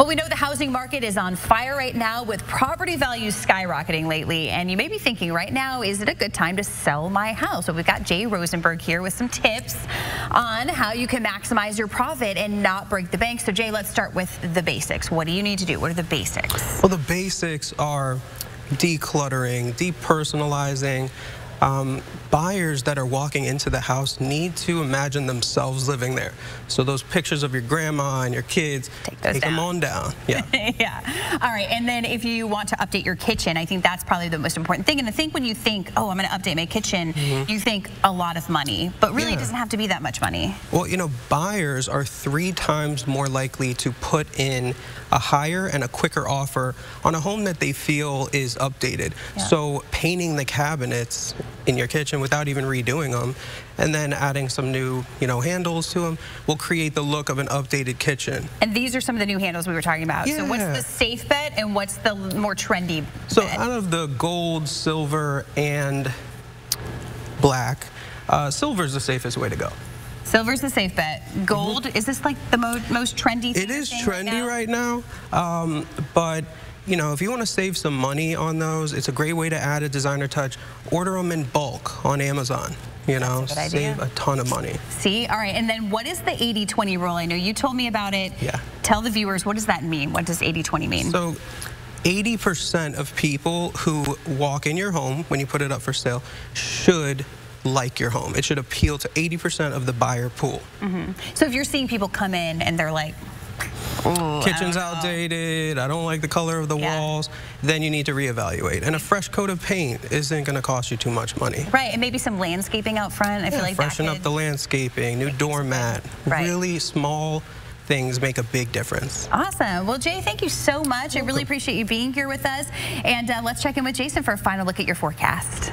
Well, we know the housing market is on fire right now with property values skyrocketing lately. And you may be thinking right now, is it a good time to sell my house? Well, we've got Jay Rosenberg here with some tips on how you can maximize your profit and not break the bank. So Jay, let's start with the basics. What do you need to do? What are the basics? Well, the basics are decluttering, depersonalizing, um, buyers that are walking into the house need to imagine themselves living there. So those pictures of your grandma and your kids, take, those take them on down. Yeah. yeah. All right. And then if you want to update your kitchen, I think that's probably the most important thing. And I think when you think, oh, I'm going to update my kitchen, mm -hmm. you think a lot of money, but really yeah. it doesn't have to be that much money. Well, you know, buyers are three times more likely to put in a higher and a quicker offer on a home that they feel is updated. Yeah. So painting the cabinets in your kitchen without even redoing them and then adding some new you know handles to them will create the look of an updated kitchen and these are some of the new handles we were talking about yeah. so what's the safe bet and what's the more trendy so bet? out of the gold silver and black uh, silver is the safest way to go Silver's the safe bet. Gold, mm -hmm. is this like the mo most trendy It is trendy right now, right now um, but you know, if you want to save some money on those, it's a great way to add a designer touch. Order them in bulk on Amazon. You know, a save a ton of money. See, all right, and then what is the 80-20 rule? I know you told me about it. Yeah. Tell the viewers, what does that mean? What does 80-20 mean? So 80% of people who walk in your home when you put it up for sale should like your home. It should appeal to 80% of the buyer pool. Mm -hmm. So if you're seeing people come in and they're like, Ooh, kitchen's outdated, I don't like the color of the yeah. walls, then you need to reevaluate. And a fresh coat of paint isn't going to cost you too much money. Right, and maybe some landscaping out front. I yeah, feel like freshen up the landscaping, new doormat. Right. Really small things make a big difference. Awesome. Well, Jay, thank you so much. I really appreciate you being here with us. And uh, let's check in with Jason for a final look at your forecast.